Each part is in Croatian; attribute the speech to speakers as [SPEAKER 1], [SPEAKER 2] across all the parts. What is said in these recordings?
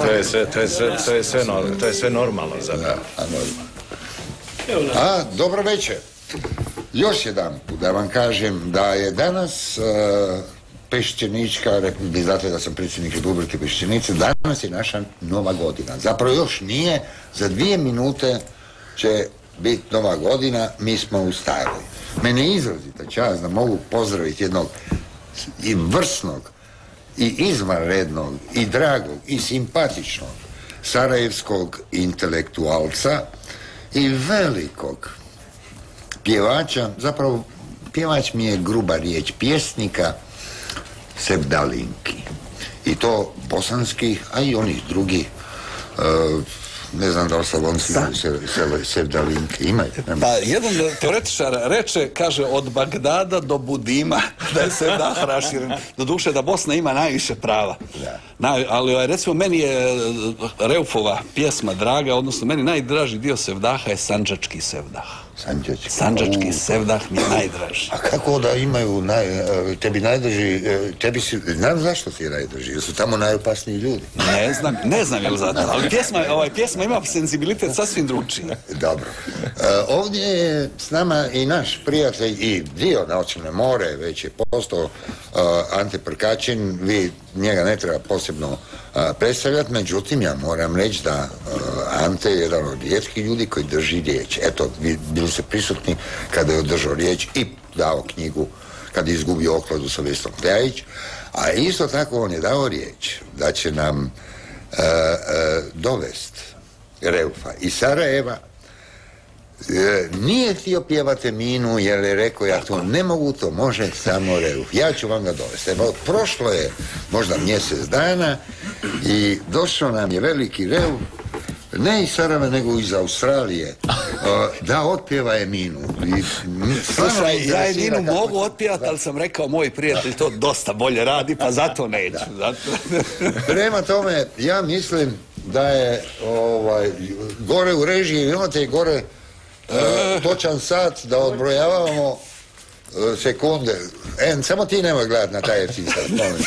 [SPEAKER 1] To je sve, to je sve, to je sve, to je sve normalno.
[SPEAKER 2] A, dobro večer. Još jedan put da vam kažem da je danas e, Pešćenička, vi znate da sam predsjednik Republike Pešćenice, danas je naša nova godina. Zapravo još nije, za dvije minute će biti nova godina, mi smo u staroj. Mene je izrazita čast da mogu pozdraviti jednog i vrsnog i izvanrednog i dragog i simpatičnog sarajevskog intelektualca i velikog pjevača, zapravo pjevač mi je gruba riječ, pjesnika Sevdalinki. I to bosanskih, a i onih drugih, e, ne znam da li Slavonci imaju se, se, Sevdalinke, imaju.
[SPEAKER 3] Pa jedan teoretičar reče, kaže, od Bagdada do Budima da je se dah raširen. Doduše da Bosna ima najviše prava.
[SPEAKER 2] Da.
[SPEAKER 3] Ali recimo meni je e, Reufova pjesma draga, odnosno meni najdraži dio Sevdaha je Sanđački Sevdah.
[SPEAKER 2] Sanđački.
[SPEAKER 3] Sanđački Sevdah mi je najdraži.
[SPEAKER 2] A kako da imaju naj, e, tebi najdrži, e, tebi si, znam zašto ti je najdrži, jer su tamo najopasniji ljudi.
[SPEAKER 3] Ne znam, ne znam je li zato, ali pjesma, ovaj, pjesma ima senzibilitet sasvim drugčiji.
[SPEAKER 2] Dobro. E, ovdje je s nama i naš prijatelj i dio Naočne more, već je postao Ante Prkačin, vi njega ne treba posebno predstavljati, međutim ja moram reći da e, Ante je jedan od rijetkih ljudi koji drži riječ. Eto, bili ste prisutni kada je održao riječ i dao knjigu kad je izgubio okladu sa Vestom Kljajić, a isto tako on je dao riječ da će nam e, e, dovest Reufa iz Sarajeva nije htio pjevati Minu jer je rekao ja to ne mogu, to može samo Reuf. Ja ću vam ga dovesti. Evo, prošlo je možda mjesec dana i došao nam je veliki Reuf ne iz Sarajeva nego iz Australije da otpjeva Eminu. I, m, stvarno me
[SPEAKER 3] Slušaj, ja jedinu
[SPEAKER 2] kako-
[SPEAKER 3] mogu otpijati, ali sam rekao, moj prijatelj to dosta bolje radi, pa zato neću. Zato...
[SPEAKER 2] Prema tome, ja mislim da je ovaj, gore u režiji, imate i gore točan sat da odbrojavamo e, sekunde. En, samo ti nemoj gledati na taj FC molim.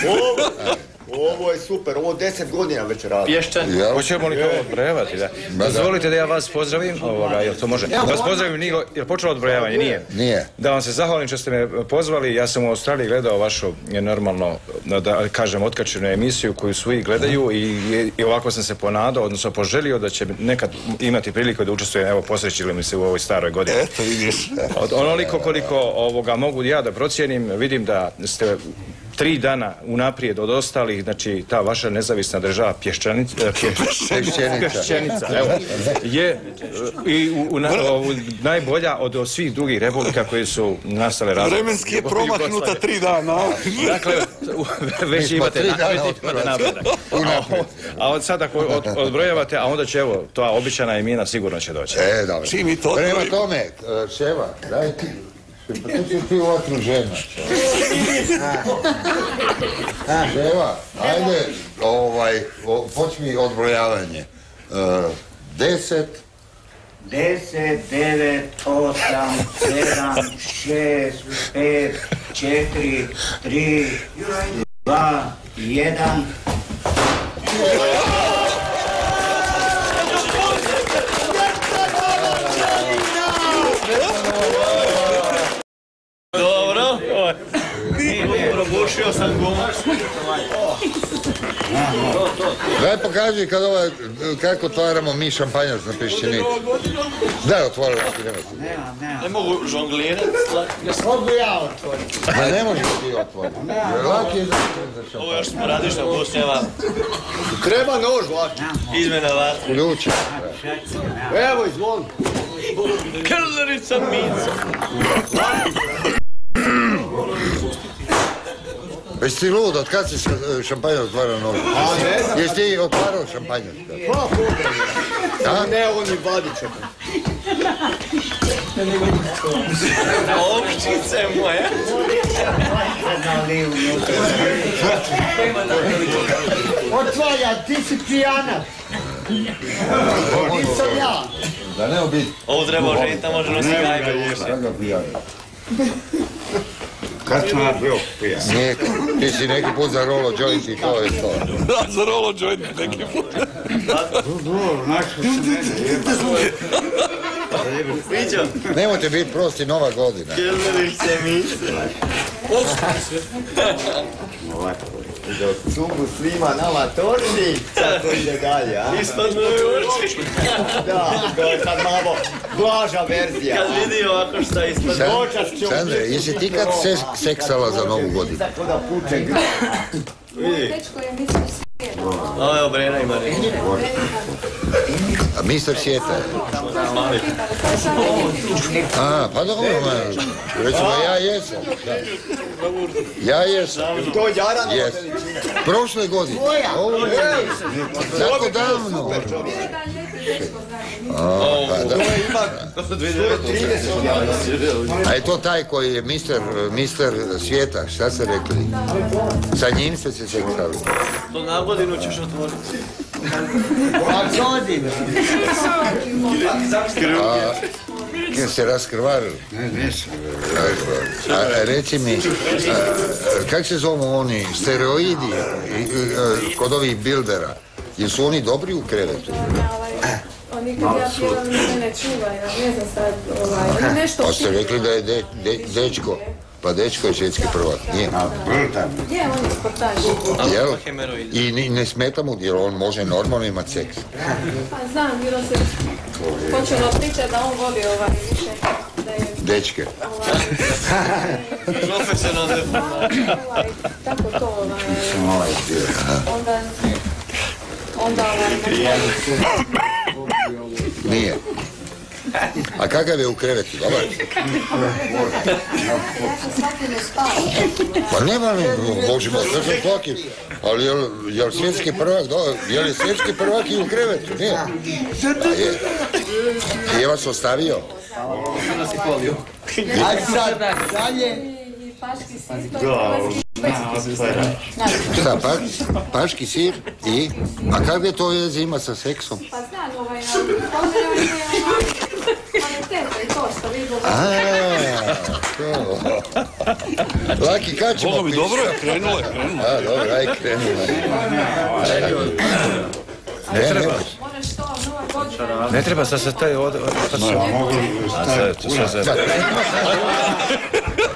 [SPEAKER 4] Ovo, je super, ovo deset godina već radi.
[SPEAKER 5] Pješčan.
[SPEAKER 2] Jel?
[SPEAKER 1] Hoćemo li to odbrojavati, da?
[SPEAKER 2] da.
[SPEAKER 1] Dozvolite da ja vas pozdravim, ovoga, jel to može? Da vas pozdravim, Nigo, jel počelo odbrojavanje? Nije.
[SPEAKER 2] Nije.
[SPEAKER 1] Da vam se zahvalim što ste me pozvali, ja sam u Australiji gledao vašu, je normalno, da kažem, otkačenu emisiju koju svi gledaju i, i ovako sam se ponadao, odnosno poželio da će nekad imati priliku da učestvujem, evo, posrećili mi se u ovoj staroj godini.
[SPEAKER 3] Eto, vidiš.
[SPEAKER 1] Od onoliko koliko ovoga mogu ja da procijenim, vidim da ste tri dana unaprijed od ostalih, znači ta vaša nezavisna država Pješčanica,
[SPEAKER 2] Pješčenica.
[SPEAKER 1] Pješčenica, evo, je e, i u, u, na- u- najbolja od, svih drugih republika koje su nastale razom.
[SPEAKER 3] Vremenski je promaknuta tri dana.
[SPEAKER 1] Dakle, već imate, na, imate napredak. A, od sada ako od, odbrojavate, a onda će evo, ta običana imena sigurno će doći.
[SPEAKER 2] E, dobro. Prema tome, e, Ševa, daj ti. Pa tu si ti u vatru žena. Ševa, ajde, ovaj, počni odbrojavanje. E, deset,
[SPEAKER 6] 10, 9, 8, 7, 6, 5, 4, 3, 2, 1.
[SPEAKER 5] Probušio sam gumu.
[SPEAKER 2] daj pokaži kad ovaj, kako otvaramo mi šampanjac na pešćenici. Daj, otvorili ti nema tu.
[SPEAKER 6] Nema, nema.
[SPEAKER 5] Ne mogu žonglirati.
[SPEAKER 6] Mogu ja otvoriti.
[SPEAKER 2] Ma ne možeš ti otvoriti. Je za
[SPEAKER 5] Ovo još smo radi što pusnjava.
[SPEAKER 4] Treba nož laki.
[SPEAKER 5] Izmjena vatre.
[SPEAKER 2] Ključe.
[SPEAKER 4] Evo, izvoli.
[SPEAKER 5] Kellerica Mica.
[SPEAKER 2] Već si lud, od kad si ša- šampanjac otvarao nogu?
[SPEAKER 4] ne znam.
[SPEAKER 2] Jesi ti otvarao šampanjac? Da?
[SPEAKER 4] Ne, on je vadičak.
[SPEAKER 5] Ovčice moje.
[SPEAKER 6] Otvarja, ti si pijanac. Nisam ja.
[SPEAKER 2] Da ne obiti.
[SPEAKER 5] Ovo treba oženiti, a može nositi gajbe.
[SPEAKER 2] Da ga pijani.
[SPEAKER 6] Kad sam ja bio pijan?
[SPEAKER 2] Nije, ti si neki put za rolo joint i to je to.
[SPEAKER 3] Da, za rolo joint neki put.
[SPEAKER 6] Dobro, našao sam mene,
[SPEAKER 5] Viđo,
[SPEAKER 2] Nemojte biti prosti, nova godina.
[SPEAKER 5] Kellnerić se mise.
[SPEAKER 4] Dok cugu svima nama torti, sad to ide dalje, a?
[SPEAKER 5] Ispadno je oči.
[SPEAKER 4] Da, to je sad malo blaža verzija.
[SPEAKER 5] Kad vidi ovako šta.
[SPEAKER 2] San-
[SPEAKER 4] Noćas ću-
[SPEAKER 2] Sandre, jesi ti kad se, seksala za novu godinu?
[SPEAKER 4] Tako da puče
[SPEAKER 7] mister svijeta.
[SPEAKER 5] Ovo je obrena ima reći.
[SPEAKER 2] A mister Sjeta je. A, pa dobro, recimo ja jesam. Ja jesam.
[SPEAKER 4] To je Jarano
[SPEAKER 2] Jes. Prošle godine. Ovo je. Tako davno. A,
[SPEAKER 4] je ima 130
[SPEAKER 2] A je to taj koji je mister, mister svijeta, šta ste rekli? Sa njim ste se seksali.
[SPEAKER 5] To na godinu ćeš otvoriti.
[SPEAKER 6] A godina.
[SPEAKER 2] Kje se raskrvarili?
[SPEAKER 6] Ne, nisam.
[SPEAKER 2] A, a reci mi, a, kak se zovu oni steroidi i- i- a, kod ovih bildera? Jesu oni dobri u krevetu?
[SPEAKER 7] Oni kad ja pjevam mene čuvaju, ja ne znam sad, ovaj, nešto
[SPEAKER 2] Pa ste rekli da je de, de- dečko, pa dečko je svjetski prvak, nije?
[SPEAKER 6] A brutalno.
[SPEAKER 7] Je, on je sportaš.
[SPEAKER 2] Jel?
[SPEAKER 5] hemeroid.
[SPEAKER 2] I ne smeta mu, jer on može normalno imati seks.
[SPEAKER 7] Pa znam, bilo se počelo pričati da on voli ovaj više, da je
[SPEAKER 2] Dečke.
[SPEAKER 7] ovaj,
[SPEAKER 5] Profesionalno.
[SPEAKER 7] ovaj, tako to, ovaj, onda, onda ovaj,
[SPEAKER 2] Nije. A kakav je u krevetu, dobar?
[SPEAKER 7] ne.
[SPEAKER 2] Pa nema mi, Bože moj, sve sam svaki. Ali jel svjetski prvak, jel je svjetski prvak i u krevetu, nije? A je. Je vas ostavio?
[SPEAKER 6] Ajde sad dalje.
[SPEAKER 7] Paški sir, to je hrvatski
[SPEAKER 2] Šta, pa, paški sir i? A kakve to veze ima sa seksom?
[SPEAKER 7] Pa znam, ovaj, ali je ovaj, i to što vi govorite.
[SPEAKER 2] A, to. Laki, kad ćemo pisati?
[SPEAKER 3] dobro je, krenulo je, krenulo.
[SPEAKER 2] A, dobro, aj krenula. Ne, ne,
[SPEAKER 7] nova godina.
[SPEAKER 1] Ne treba sad se taj od... od- A sad, to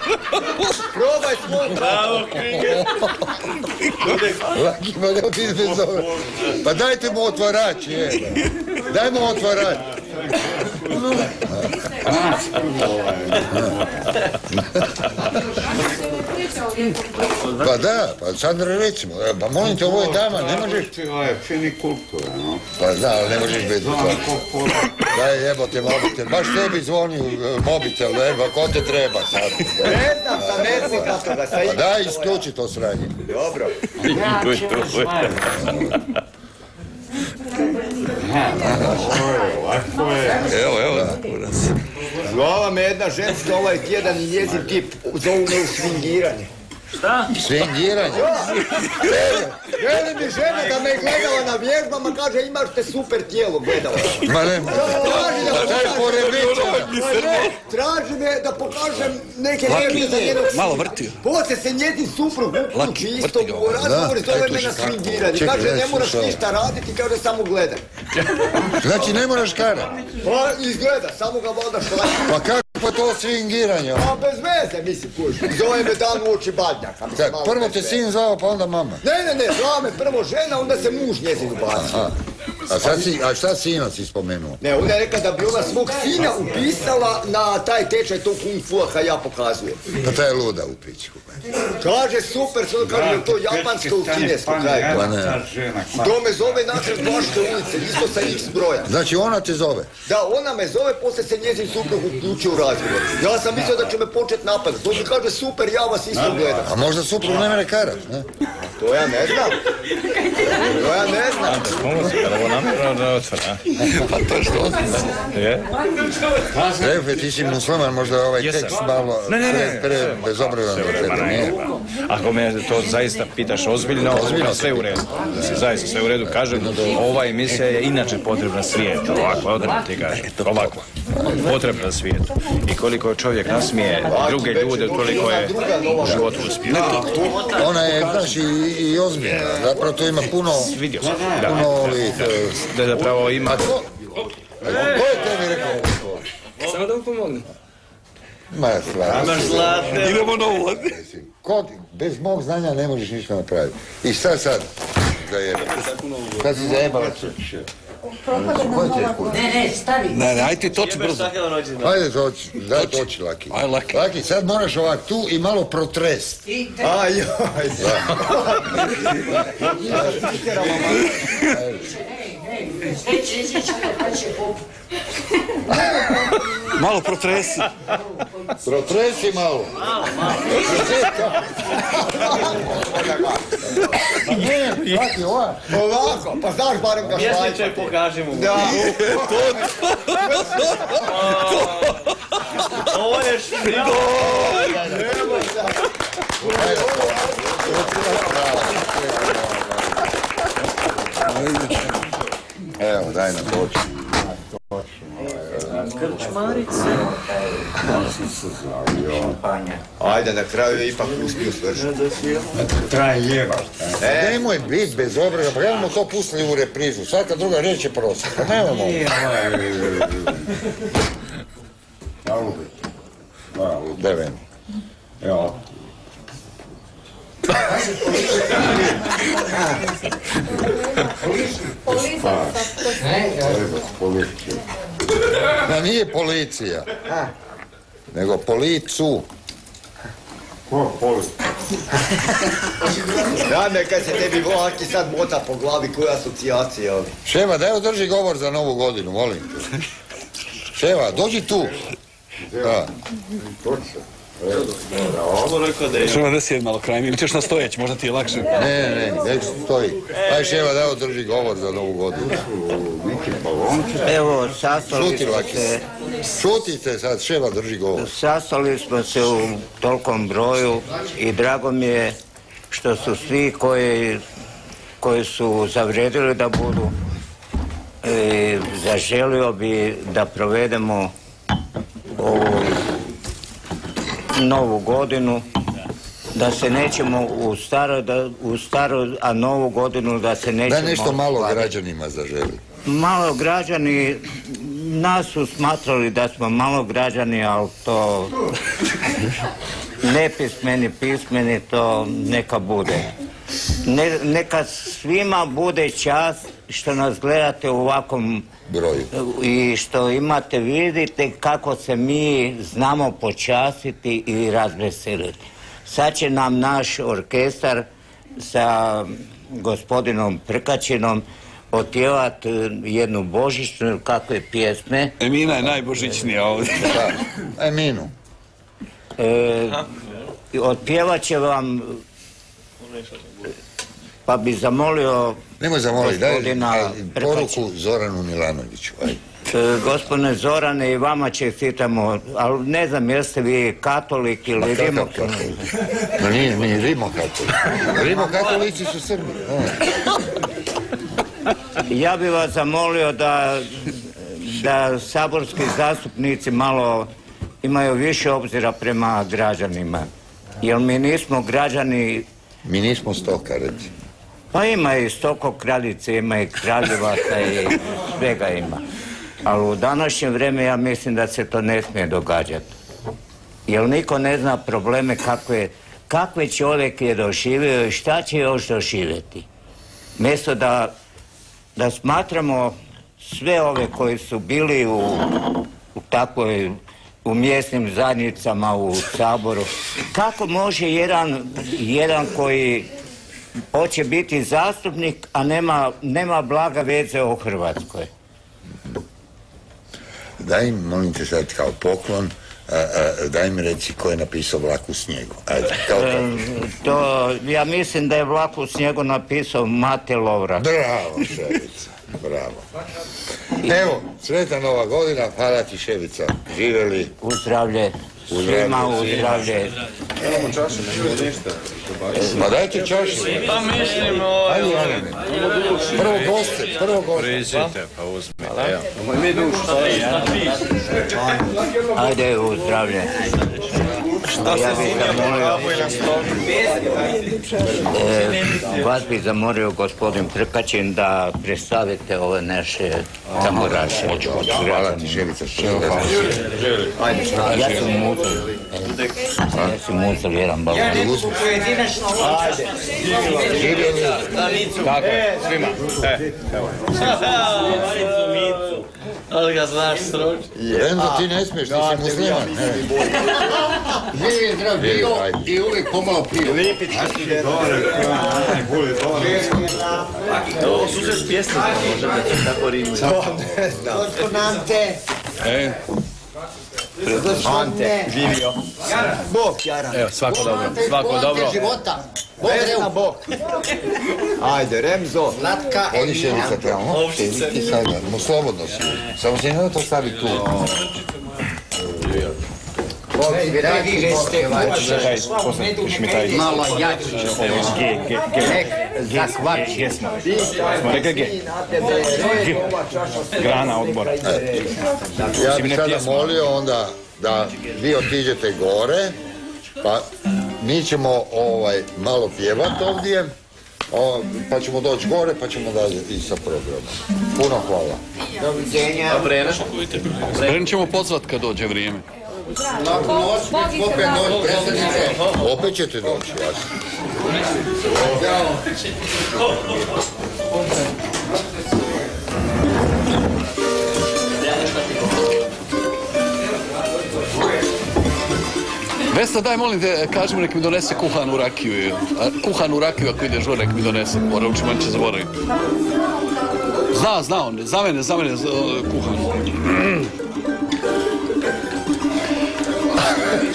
[SPEAKER 1] sve za...
[SPEAKER 4] Probaj svoj
[SPEAKER 5] Bravo, Kriger.
[SPEAKER 2] Laki, ma ne ti bez ove. Pa dajte mu otvarač, je. Daj mu otvarač. Pa da, pa sad recimo, e, pa molim te, ovo je dama, ne možeš,
[SPEAKER 6] Ovo je fini kultura, no.
[SPEAKER 2] pa da, ali ne možeš biti
[SPEAKER 6] Znam
[SPEAKER 2] to.
[SPEAKER 6] ko pola.
[SPEAKER 2] Daj jebote mobitel, baš tebi zvoni e, mobitel, eba, ko te treba sad?
[SPEAKER 4] Ne znam, sam ne znam kako ga
[SPEAKER 2] Pa daj, isključi to sranje.
[SPEAKER 4] Dobro.
[SPEAKER 6] Ovako je.
[SPEAKER 3] Evo, evo.
[SPEAKER 4] Zvala me jedna ženska ovaj tjedan i njezin tip zovu me u svingiranje.
[SPEAKER 2] Svingiranje.
[SPEAKER 4] Želi mi žena da me gledala na vježbama, kaže imaš te super tijelo gledala.
[SPEAKER 2] Ma ne,
[SPEAKER 4] Traži da
[SPEAKER 2] pa
[SPEAKER 4] pokažem. Pa traži me da pokažem neke vježbe za njenog
[SPEAKER 3] malo vrti.
[SPEAKER 4] Poslije se njezin suprug uključi isto u
[SPEAKER 3] ovo.
[SPEAKER 4] razgovor i zove me na svingiranje. Kaže ne moraš ništa raditi, kaže samo gledaj.
[SPEAKER 2] Znači ne moraš kara.
[SPEAKER 4] Pa izgleda, samo ga šlači.
[SPEAKER 2] Pa kako pa to svingiranje?
[SPEAKER 4] Pa bez veze, mislim, kuš. Zove me dan u oči
[SPEAKER 2] Kad
[SPEAKER 4] malo
[SPEAKER 2] prvo te sin zvao, pa onda mama.
[SPEAKER 4] Ne, ne, ne, zvala me prvo žena, onda se muž njezin ubacio.
[SPEAKER 2] A, a, sad si, a šta sinac si spomenuo?
[SPEAKER 4] Ne, ona je rekla da bi ona svog sina upisala na taj tečaj tog kung fu kad ja pokazujem.
[SPEAKER 2] Pa ta je luda u pičku.
[SPEAKER 4] Kaže super, sad kaže to japansko u kinesko kraju.
[SPEAKER 2] Pa ne.
[SPEAKER 4] To me zove nasred Baške ulice, isto sa x broja.
[SPEAKER 2] Znači ona te zove.
[SPEAKER 4] Da, ona me zove, poslije se njezin suprug uključio u razgovor. Ja sam mislio da će me počet napadati. To mi kaže super, ja vas isto gledam.
[SPEAKER 2] A možda suprug ne mere karat, ne?
[SPEAKER 4] To ja ne znam. To ja ne znam.
[SPEAKER 1] Namjerno otvara?
[SPEAKER 3] Pa to što?
[SPEAKER 1] Je?
[SPEAKER 2] Refe, ti si musliman, možda ovaj
[SPEAKER 1] Jesam.
[SPEAKER 2] tekst malo
[SPEAKER 1] Ne, ne, ne.
[SPEAKER 2] pre, bezobrazan?
[SPEAKER 1] Ako me to zaista pitaš ozbiljno, ozbiljno sve u redu. Zaista sve u redu. Kažem, ova emisija je inače potrebna svijetu. Ovako, odmah ti kažem. Ovako. potrebna na svijetu. I koliko čovjek nasmije druge ljude, toliko je u životu uspio.
[SPEAKER 2] Ona je, znaš, i, i ozbiljna. Zapravo tu ima puno,
[SPEAKER 1] Vidio sam. Da,
[SPEAKER 2] puno ovih...
[SPEAKER 1] da zapravo ima...
[SPEAKER 2] A ko? A ko je tebi rekao ovo?
[SPEAKER 5] Samo da mu pomognem.
[SPEAKER 2] Ma.
[SPEAKER 5] Imaš zlate.
[SPEAKER 3] Idemo na uvod.
[SPEAKER 2] Ko, bez mog znanja ne možeš ništa napraviti. I šta sad? Zajebala. Kad si zajebala?
[SPEAKER 8] Ne, ne, stavi.
[SPEAKER 3] Ne, ne, ajde ti toči brzo.
[SPEAKER 2] Ajde, toči, daj toči, Laki.
[SPEAKER 3] Aj, Laki.
[SPEAKER 2] Laki, sad moraš ovak tu i malo protrest.
[SPEAKER 8] I te,
[SPEAKER 4] Aj, joj.
[SPEAKER 8] Neće izići, pa će pop.
[SPEAKER 3] Malo protresi.
[SPEAKER 2] Protresi malo. Pa ne, Laki, ovak.
[SPEAKER 4] Ovako, pa znaš barem ga švajca.
[SPEAKER 5] Pjesniče, pokaži mu.
[SPEAKER 4] Da,
[SPEAKER 5] Ovo je.
[SPEAKER 2] Evo, daj nam toči.
[SPEAKER 4] ajde, na kraju je ipak uspio svršiti.
[SPEAKER 6] Traje lijeva.
[SPEAKER 2] Nemoj bit bez obraza, pa ja mu to pustili u reprizu. Svaka druga riječ je prosjek. Pa nemamo. Deven.
[SPEAKER 6] Evo,
[SPEAKER 7] Policija
[SPEAKER 2] Ma nije policija. Nego policu.
[SPEAKER 6] ko poli?
[SPEAKER 4] Dame, kad se tebi vlaki sad mota po glavi, koja asocijacija ovdje?
[SPEAKER 2] Ševa, daj održi govor za novu godinu, molim te. Ševa, dođi tu. Da.
[SPEAKER 5] Ovo rekao da je.
[SPEAKER 3] Da sjedi malo kraj mi, ili ćeš na stojeć, možda ti je lakše.
[SPEAKER 2] Ne, ne, ne, nek stoji. Aj Ševa, daj održi govor za novu godinu.
[SPEAKER 9] Evo, sastali smo se,
[SPEAKER 2] Šutite sad, Ševa drži govor.
[SPEAKER 9] sastali smo se u tolkom broju i drago mi je što su svi koji, koji su zavredili da budu. E, zaželio bi da provedemo ovu novu godinu da se nećemo u staroj, da, u staroj, a novu godinu da se nećemo...
[SPEAKER 2] Daj nešto malo
[SPEAKER 9] vaditi.
[SPEAKER 2] građanima zaželi.
[SPEAKER 9] Malo građani, nas su smatrali da smo malo građani, ali to nepismeni, pismeni, to neka bude. Ne, neka svima bude čast što nas gledate u ovakvom
[SPEAKER 2] Broju.
[SPEAKER 9] i što imate vidite kako se mi znamo počastiti i razveseliti. Sad će nam naš orkestar sa gospodinom Prkačinom otjevat eh, jednu božićnu ili kakve pjesme.
[SPEAKER 3] Emina je najbožićnija ovdje.
[SPEAKER 2] Da, Eminu.
[SPEAKER 9] E, i otpjevat će vam pa bi zamolio
[SPEAKER 2] Nemoj zamoliti, daj
[SPEAKER 9] Prkačina.
[SPEAKER 2] poruku Zoranu Milanoviću. Ajde.
[SPEAKER 9] E, Gospodine Zorane, i vama čestitamo, ali ne znam jeste vi katolik ili
[SPEAKER 2] Kakav
[SPEAKER 9] rimok.
[SPEAKER 2] katolik? No nije, mi rimokatolici. Rimokatolici su Srbi. a.
[SPEAKER 9] Ja bih vas zamolio da, da saborski zastupnici malo imaju više obzira prema građanima. Jer mi nismo građani,
[SPEAKER 2] Mi nismo stoka.
[SPEAKER 9] Pa ima i stoko kraljice, ima i kraljevaca i svega ima. Ali u današnje vrijeme ja mislim da se to ne smije događati. Jer niko ne zna probleme kakve, kakve čovjek je doživio i šta će još doživjeti. Mjesto da, da smatramo sve ove koji su bili u, u takvoj u mjesnim zajednicama u Saboru. Kako može jedan, jedan koji hoće biti zastupnik, a nema, nema blaga veze o Hrvatskoj?
[SPEAKER 2] Daj im, molim te sad, kao poklon, a, a, daj mi reci ko je napisao vlak u snijegu. Ajde, kao to.
[SPEAKER 9] E, To, ja mislim da je vlak u snijegu napisao Mate Lovra.
[SPEAKER 2] Bravo, šerica. Bravo. Evo, sretna nova godina, hvala ti Ševica. Živjeli.
[SPEAKER 9] U zdravlje,
[SPEAKER 2] zdravlje
[SPEAKER 9] svima u zdravlje.
[SPEAKER 2] Ma dajte čašu.
[SPEAKER 10] Pa mislimo.
[SPEAKER 2] Prvo goste, prvo goste.
[SPEAKER 1] Priđite, pa uzmite. evo.
[SPEAKER 10] mi dušu.
[SPEAKER 9] Ajde u zdravlje. Ja bih zamolio, e, vas bih zamolio gospodin Prkačin da predstavite ove naše tamburaše.
[SPEAKER 2] Hvala. Ti što se
[SPEAKER 9] Ja sam muzel. Ja sam muzel jedan balon.
[SPEAKER 1] Tako, svima. E,
[SPEAKER 10] Ali ga znaš sroč.
[SPEAKER 2] Renzo, ti ne smiješ, ti si musliman. ne.
[SPEAKER 4] Živi zdrav bio i uvijek pomalo pio.
[SPEAKER 10] Ovo su se s pjesnika, možda da će tako.
[SPEAKER 4] Gospod Ante.
[SPEAKER 3] E,
[SPEAKER 4] Ante. Živio. Bog jaran.
[SPEAKER 1] Evo, svako dobro, svako dobro.
[SPEAKER 4] života. Bog Bog. Ajde, Remzo. Latka.
[SPEAKER 2] Odi Ševica tamo. Ti sada, slobodno si. Samo se ne to stavi tu.
[SPEAKER 4] Svirači. Malo jači. Nek, zakvači.
[SPEAKER 1] Smo. Rekli G. Grana odbora.
[SPEAKER 2] Ja bih
[SPEAKER 1] ne
[SPEAKER 2] sada molio onda da vi otiđete gore, pa mi ćemo ovaj, malo pjevati ovdje, o, pa ćemo doći gore, pa ćemo dalje i sa programom. Puno hvala.
[SPEAKER 4] Doviđenja.
[SPEAKER 3] Bren ćemo pozvat kad dođe vrijeme.
[SPEAKER 2] Laku noć, opet doći, predsjednice. Opet ćete doći, jasno.
[SPEAKER 3] Vesna, daj molim te, kaži mu nek mi donese kuhanu rakiju. Kuhanu rakiju ako ide žur, nek mi donese. Mora uči, man će zaboraviti. Zna, zna on, za mene, za mene, kuhanu. E,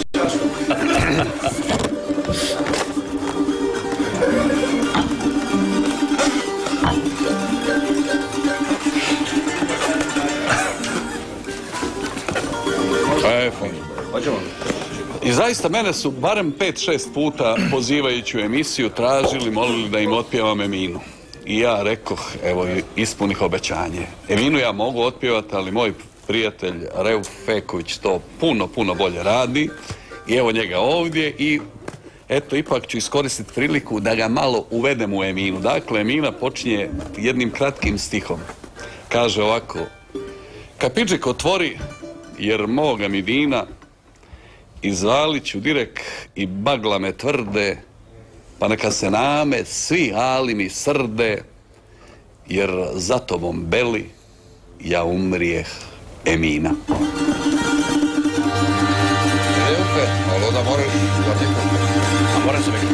[SPEAKER 3] I zaista mene su barem 5-6 puta pozivajući u emisiju tražili, molili da im otpjevam Eminu. I ja rekoh, evo, ispunih obećanje. Eminu ja mogu otpjevati, ali moj prijatelj Reuf Feković to puno, puno bolje radi. I evo njega ovdje i eto, ipak ću iskoristiti priliku da ga malo uvedem u Eminu. Dakle, Emina počinje jednim kratkim stihom. Kaže ovako, Kapidžik otvori, jer moga mi vina, izvalit ću direk i bagla me tvrde, pa neka se name svi alimi srde, jer za tobom beli ja umrijeh Emina.
[SPEAKER 2] Reufe, ali onda moraš za nekom.
[SPEAKER 1] A moram se nekako.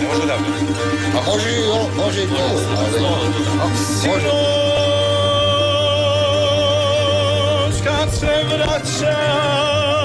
[SPEAKER 1] Ne može da
[SPEAKER 2] A može i o, može i to, ali... Može.
[SPEAKER 10] kad se vraća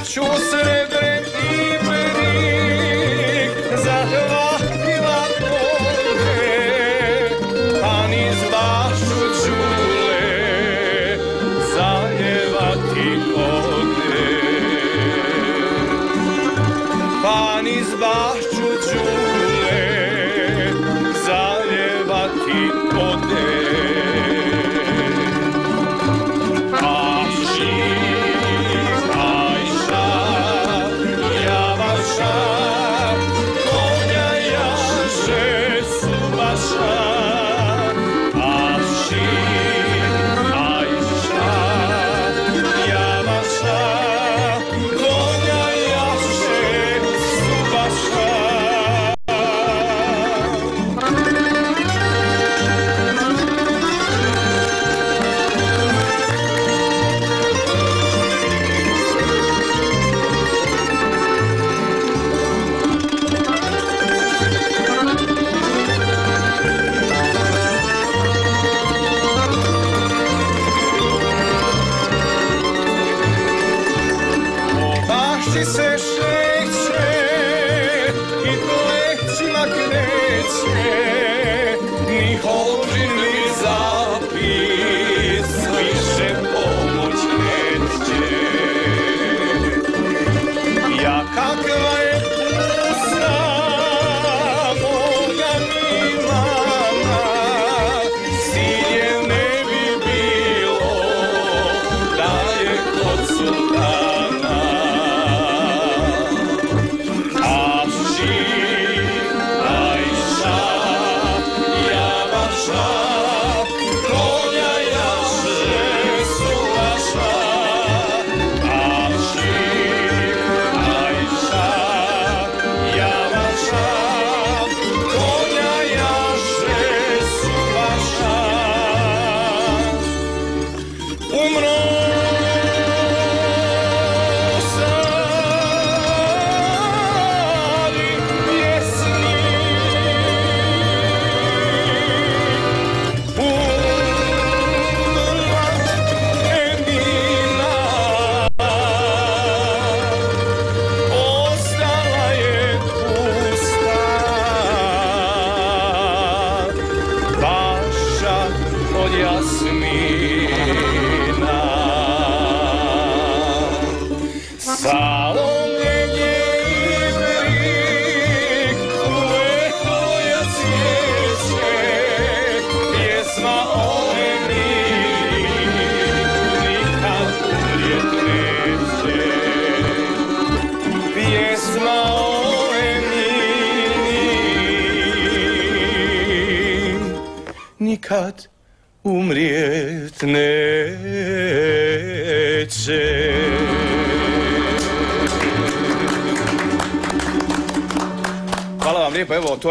[SPEAKER 10] već u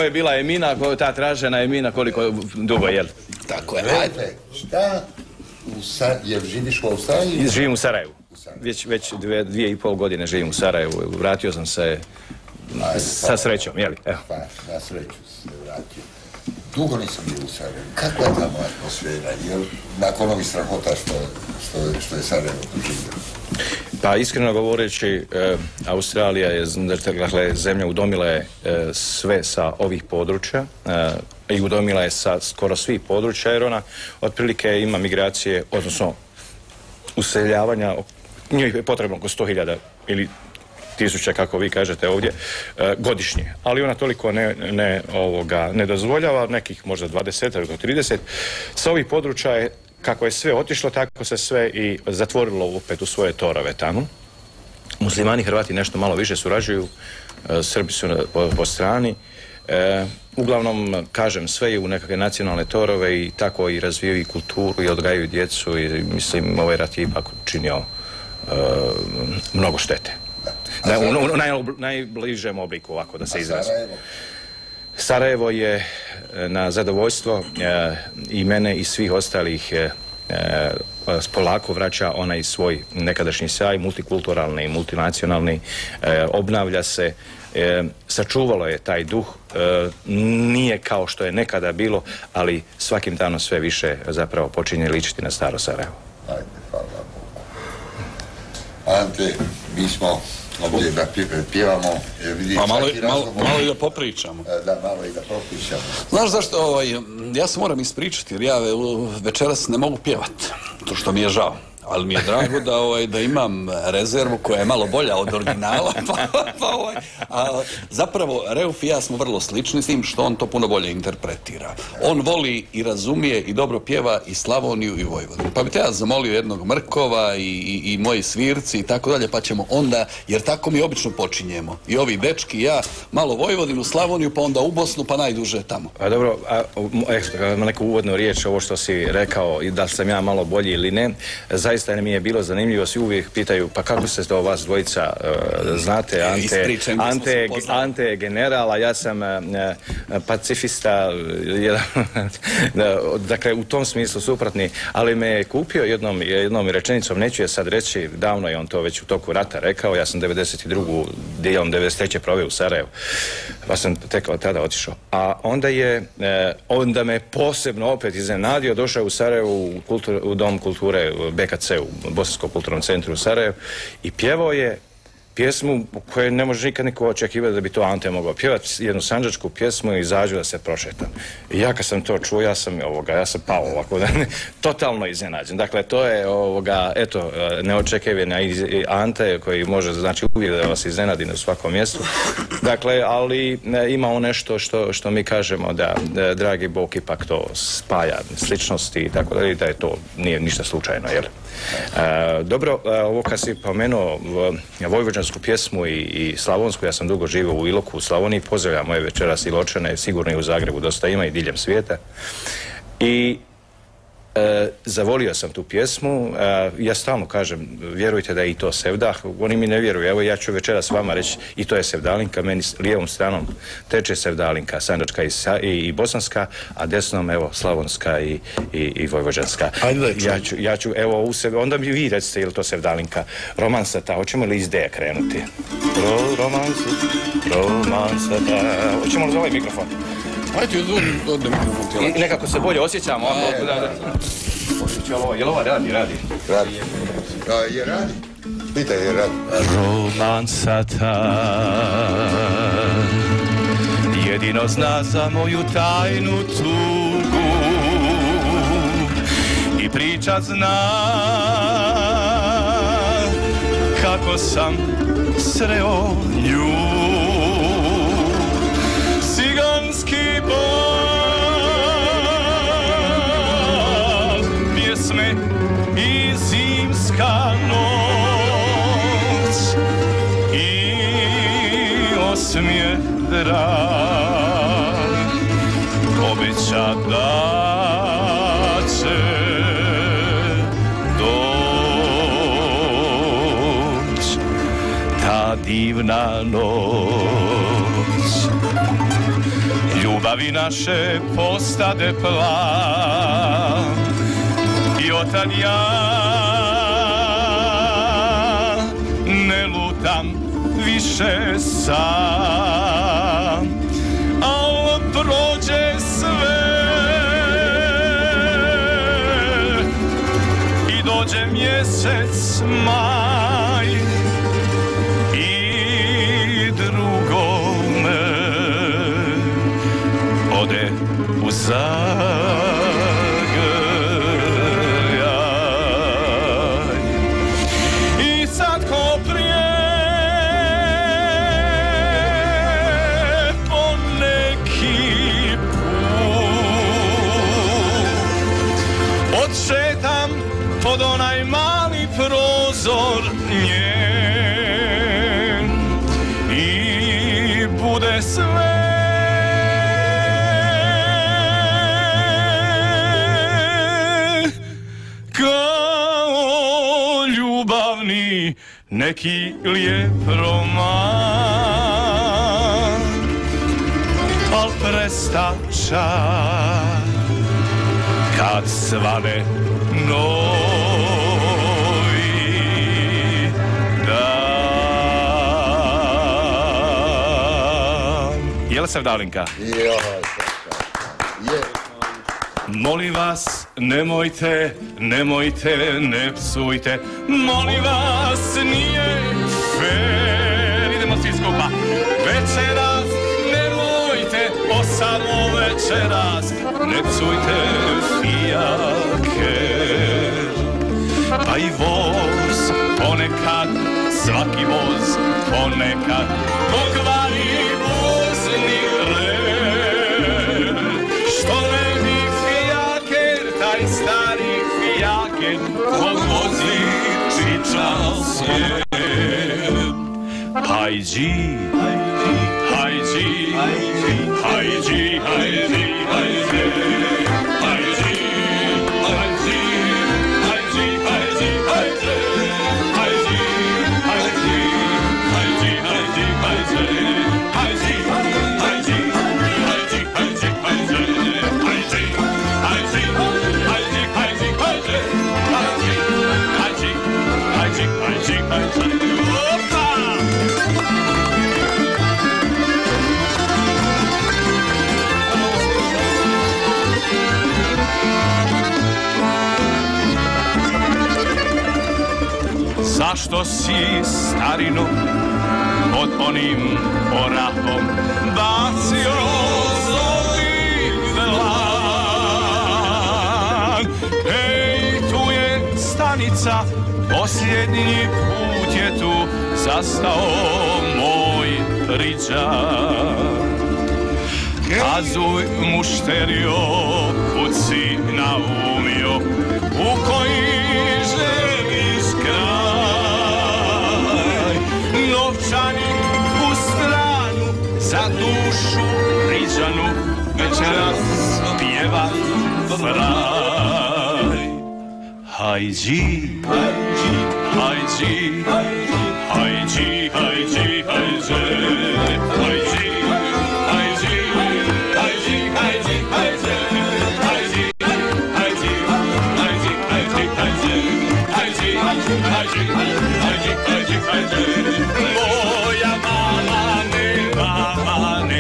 [SPEAKER 5] je bila Emina, ta tražena Emina koliko dugo je.
[SPEAKER 3] Tako je.
[SPEAKER 2] Gledajte, šta u Sa... Jel živiš u Australiji?
[SPEAKER 1] Živim u Sarajevu. Već, već dvije, dvije i pol godine živim u Sarajevu. Vratio sam se
[SPEAKER 2] Ajde,
[SPEAKER 1] sa srećom, jeli? Evo.
[SPEAKER 2] Pa, na sreću se vratio. Dugo nisam bio u Sarajevu. Kakva je tamo atmosfera? Jel, nakon ovih strahota što, što, što je Sarajevo doživio?
[SPEAKER 1] Pa iskreno govoreći, e, Australija je dakle, zemlja udomila je e, sve sa ovih područja e, i udomila je sa skoro svih područja jer ona otprilike ima migracije, odnosno useljavanja, njih je potrebno oko 100.000 ili tisuća, kako vi kažete ovdje, e, godišnje. Ali ona toliko ne, ne, ovoga, ne dozvoljava, nekih možda 20 do 30. Sa ovih područja je, kako je sve otišlo, tako se sve i zatvorilo opet u svoje torove tamo. Muslimani i Hrvati nešto malo više surađuju, e, Srbi su po, po strani. E, uglavnom, kažem, sve je u nekakve nacionalne torove i tako i razvijaju i kulturu i odgajaju djecu i mislim ovaj rat je ipak činio e, mnogo štete. Da, u, u, u najobl- najbližem obliku ovako da se izrazim.
[SPEAKER 2] Sarajevo?
[SPEAKER 1] Je na zadovoljstvo e, i mene i svih ostalih e, e, polako vraća onaj svoj nekadašnji sjaj, multikulturalni i multinacionalni, e, obnavlja se, e, sačuvalo je taj duh, e, nije kao što je nekada bilo, ali svakim danom sve više zapravo počinje ličiti na staro Sarajevo.
[SPEAKER 2] Ajde, hvala Bogu. Ante, mi smo ovdje da pje- pjevamo,
[SPEAKER 3] Pa malo, i da popričamo.
[SPEAKER 2] E, Da, malo i da propišemo.
[SPEAKER 3] Znaš zašto, ovaj, ja se moram ispričati jer ja ve- večeras ne mogu pjevat, to što mi je žao. Ali mi je drago da, ovaj, da imam rezervu koja je malo bolja od originala. Pa, pa, ovaj, a, zapravo, Reuf i ja smo vrlo slični s tim što on to puno bolje interpretira. On voli i razumije i dobro pjeva i Slavoniju i Vojvodinu. Pa bi te ja zamolio jednog Mrkova i, i, i moji svirci i tako dalje, pa ćemo onda, jer tako mi obično počinjemo. I ovi dečki ja, malo Vojvodinu, Slavoniju, pa onda u Bosnu, pa najduže tamo.
[SPEAKER 1] A dobro, a, m- eks- ima neku uvodnu riječ, ovo što si rekao, i da sam ja malo bolji ili ne, zaista mi je bilo zanimljivo, svi uvijek pitaju, pa kako se to vas dvojica e, znate, Ante,
[SPEAKER 3] smo
[SPEAKER 1] Ante. Ante je general, a ja sam e, e, pacifista, dakle u tom smislu suprotni, ali me je kupio jednom, jednom rečenicom, neću je sad reći, davno je on to već u toku rata rekao, ja sam 92. dijelom 93. proveo u Sarajevu, pa sam tek od tada otišao. A onda je, e, onda me posebno opet iznenadio, došao u Sarajevu u, kultur- u Dom kulture u BKC u Bosanskom kulturnom centru u Sarajevu i pjevao je pjesmu koje ne može nikad niko očekivati da bi to Ante mogao pjevati, jednu sanđačku pjesmu i izađu da se prošetam. I ja kad sam to čuo, ja sam, ovoga, ja sam pao ovako, totalno iznenađen. Dakle, to je, ovoga, eto, neočekivana iz- Ante koji može, znači, uvijek da vas iznenadi na svakom mjestu. Dakle, ali ne, ima on nešto što, što mi kažemo da, da dragi Bog ipak to spaja sličnosti i tako i da je to nije ništa slučajno, jel? E, dobro, e, ovo kad si pomenuo v- vojvođansku pjesmu i, i slavonsku, ja sam dugo živio u Iloku u Slavoniji, pozdravljam moje večeras Iločane, sigurno i u Zagrebu dosta ima i diljem svijeta. I E, zavolio sam tu pjesmu, e, ja stalno kažem, vjerujte da je i to Sevdah, oni mi ne vjeruju, evo ja ću večeras s vama reći i to je Sevdalinka, meni s lijevom stranom teče Sevdalinka, Sandačka i, Sa- i, i Bosanska, a desnom evo Slavonska i, i, i Vojvođanska.
[SPEAKER 3] Ajde
[SPEAKER 1] ja ću, ja ću, evo u sebe, onda mi vi recite je li to Sevdalinka, romansa ta, hoćemo li iz D krenuti? Ro, romansa, romansa ta, hoćemo li za ovaj mikrofon?
[SPEAKER 3] Ajde, od, od, od mikrofon ti je
[SPEAKER 1] I nekako se bolje osjećamo, ako, da, da. Ovo, jel ovo radi, radi?
[SPEAKER 2] Radi. A, je radi? Pitaj je radi.
[SPEAKER 10] Romansa ta jedino zna za moju tajnu tugu i priča zna kako sam sreo nju zimska noć i osmije drag obeća da će doć ta divna noć. Ljubavi naše postade plan i otad više sam al prođe sve. I dođe mjesec maj i drugome ode u zagrljaj neki lijep roman al prestača kad svane novi dan. Jel se Dalinka?
[SPEAKER 2] Joj, je.
[SPEAKER 10] Molim vas, nemojte, nemojte, ne psujte. Molim vas, nije fair. Idemo svi skupa. Večeras, nemojte, o samo večeras, ne psujte fijake. pa i voz ponekad, svaki voz ponekad pokvari vozni День холодит и час Пойди Zašto si starinu pod onim orahom bacio zoli dlan? Hej, tu je stanica, posljednji put je tu zastao moj riđan. Kazuj mušterio, kud si naumio, u koji duszami za duszu ryżanu, večeras pjeva fraj. Hajdi, hajdi, hajdi.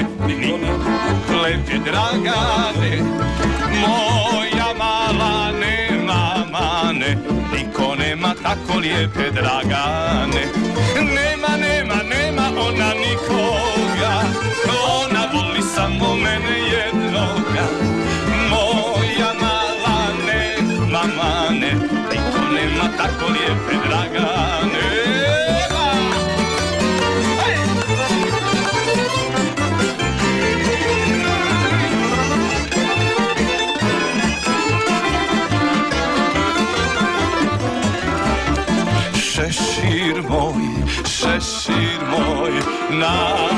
[SPEAKER 10] Mane, ni klepe dragane, moja mala nema mane, niko nema tako lijepe dragane. Nema, nema, nema ona nikoga, ona voli samo mene jednoga. Moja mala nema mane, niko nema tako lijepe dragane. now.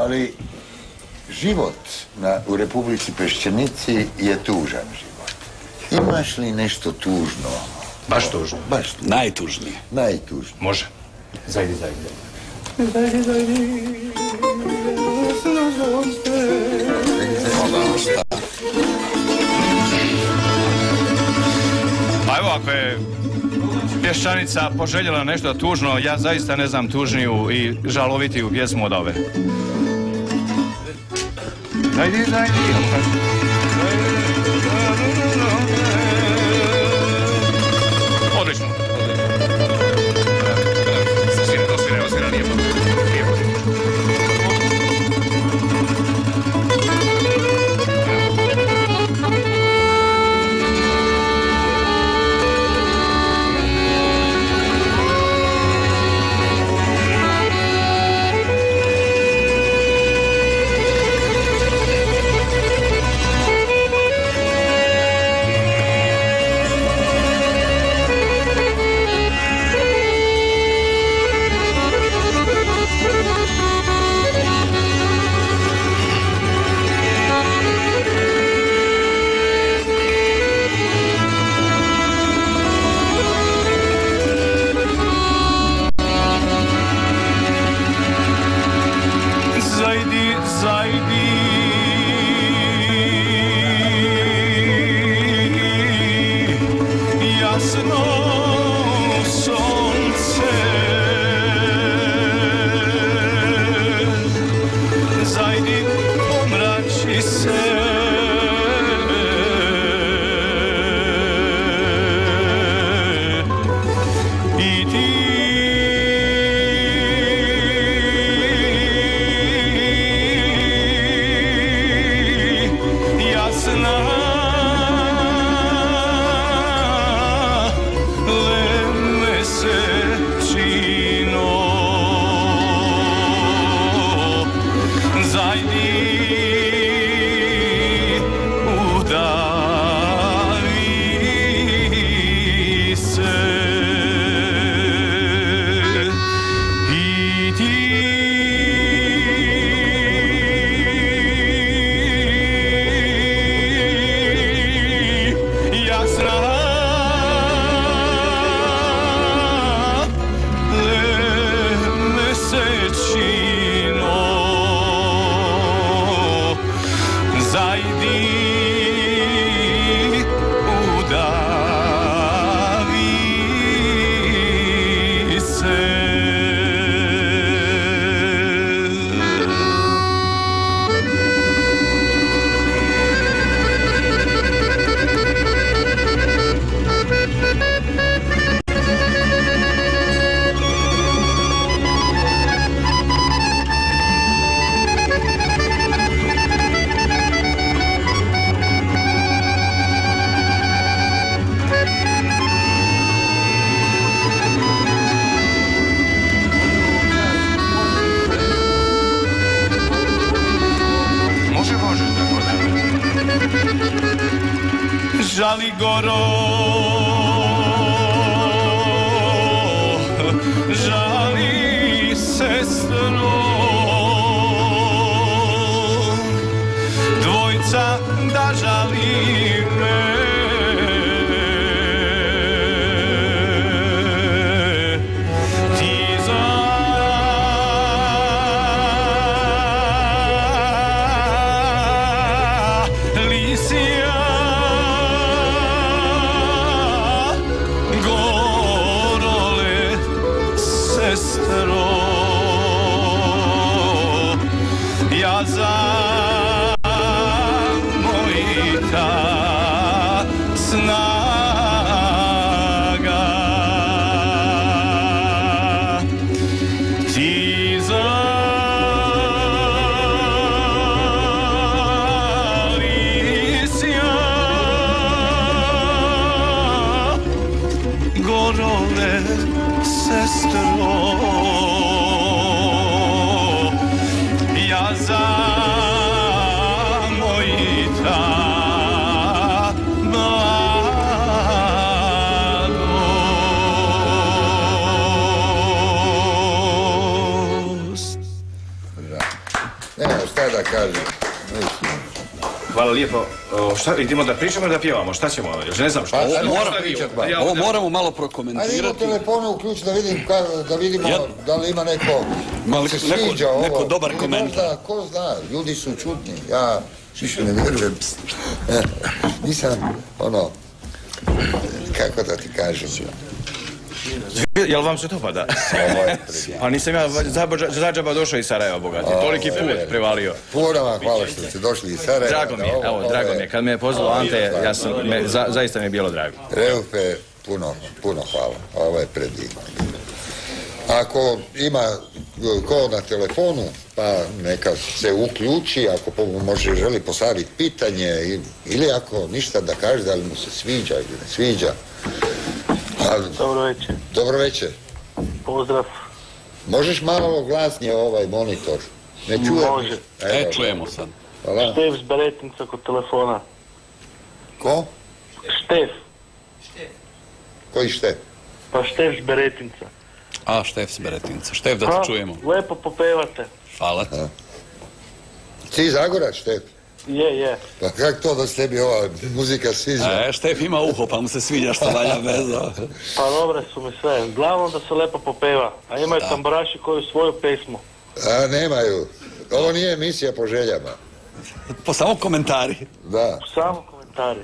[SPEAKER 10] Ali
[SPEAKER 2] život na, u Republici Pešćenici je tužan život. Imaš li nešto tužno?
[SPEAKER 1] Baš tužno.
[SPEAKER 2] Baš tužno.
[SPEAKER 3] Najtužnije.
[SPEAKER 2] Najtužnije.
[SPEAKER 1] Može. Zajdi, zajdi.
[SPEAKER 5] Pa evo ako je pješčanica poželjela nešto tužno, ja zaista ne znam tužniju i žalovitiju pjesmu od ove. 来年来
[SPEAKER 10] 年。vidim, pomrači se.
[SPEAKER 2] Žaligorov.
[SPEAKER 1] Hvala lijepo. O, šta, idemo da pričamo ili da pjevamo? Šta ćemo? Još ne znam šta.
[SPEAKER 2] Pa,
[SPEAKER 1] Šta
[SPEAKER 2] ajmo
[SPEAKER 1] možda
[SPEAKER 2] moram
[SPEAKER 1] vi-
[SPEAKER 2] pričat, ba.
[SPEAKER 3] Ovo moramo malo
[SPEAKER 2] Ajde idemo
[SPEAKER 3] prokomentirati.
[SPEAKER 2] telefone uključiti da vidim ka- da vidimo
[SPEAKER 3] Ja-
[SPEAKER 2] da li ima neko se
[SPEAKER 3] neko-
[SPEAKER 2] sviđa ovo.
[SPEAKER 3] neko dobar komentar?
[SPEAKER 2] Možda, ko zna, ljudi su čudni. Ja više ne vjerujem. Nisam, ono, kako da ti kažem.
[SPEAKER 1] Jel vam se to pada? Pa nisam ja zađaba došao iz Sarajeva bogati. Toliki put prevalio.
[SPEAKER 2] Puno vam hvala što ste došli iz Sarajeva.
[SPEAKER 1] Drago mi je, evo, drago mi je. Kad me je pozvao Ante, ja sam, me, za- zaista mi je bilo drago.
[SPEAKER 2] Reufe, puno, puno hvala. Ovo je predivno. Ako ima ko na telefonu, pa neka se uključi, ako može želi postaviti pitanje ili ako ništa da kaže da li mu se sviđa ili ne sviđa.
[SPEAKER 11] Dobro večer.
[SPEAKER 2] dobro večer.
[SPEAKER 11] Pozdrav.
[SPEAKER 2] Možeš malo glasnije ovaj monitor? Ne čujem.
[SPEAKER 11] Može.
[SPEAKER 3] E, čujemo sad.
[SPEAKER 2] Hvala.
[SPEAKER 11] Štef s beretnica kod telefona.
[SPEAKER 2] Ko?
[SPEAKER 11] Štef.
[SPEAKER 2] Koji šte?
[SPEAKER 11] Pa Štef s beretinca.
[SPEAKER 3] A, Štef s Beretinca. Štef, da te čujemo.
[SPEAKER 11] Lepo popevate.
[SPEAKER 3] Hvala ti.
[SPEAKER 2] Zagora, Štef?
[SPEAKER 11] Je, je.
[SPEAKER 2] Pa kak to da se tebi ova muzika sviđa?
[SPEAKER 3] E, Štef ima uho, pa mu se sviđa što valja veza.
[SPEAKER 11] Pa dobre su mi sve. Glavno da se lepo popeva. A imaju tamburaši koju svoju pesmu.
[SPEAKER 2] A, nemaju. Ovo nije emisija po željama.
[SPEAKER 3] Po samo komentari.
[SPEAKER 2] Da.
[SPEAKER 11] Samo komentari.